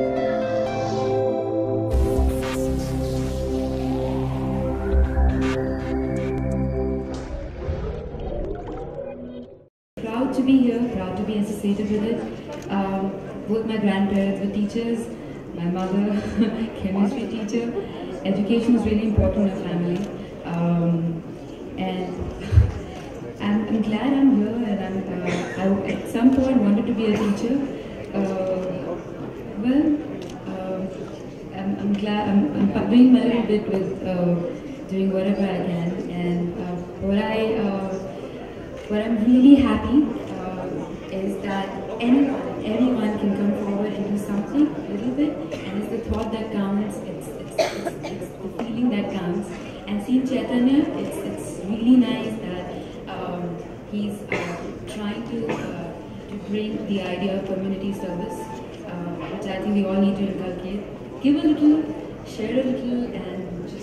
Proud to be here, proud to be associated with it. Um, both my grandparents were teachers, my mother, chemistry teacher. Education is really important in a family. Um, and I'm, I'm glad I'm here and I'm, uh, I at some point wanted to be a teacher. Uh, well, uh, I'm, glad I'm, I'm doing my little bit with uh, doing whatever I can. And uh, what I uh, what I'm really happy uh, is that anyone, everyone can come forward and do something a little bit, and it's the thought that counts, it's, it's, it's, it's the feeling that counts. And seeing Chaitanya, it's, it's really nice that um, he's uh, trying to, uh, to bring the idea of community service, which I think we all need to inculcate. Give a little, share a little, and